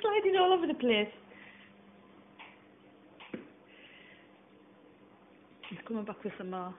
Sliding all over the place. He's coming back with some more.